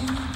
you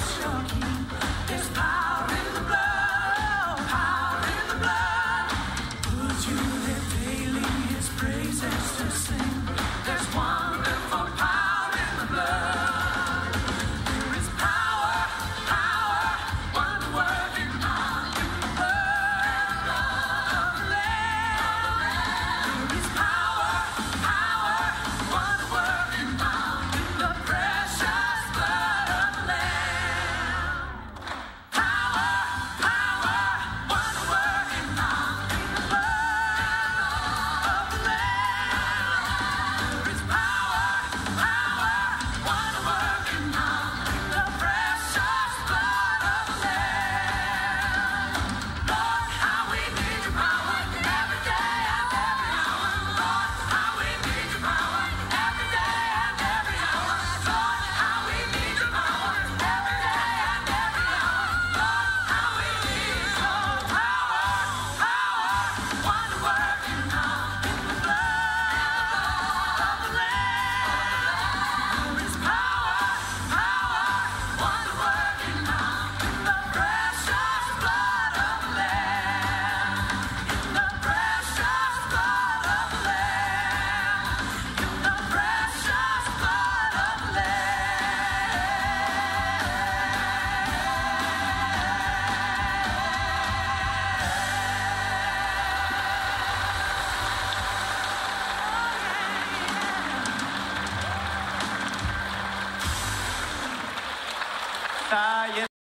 shocking. It's power. Science.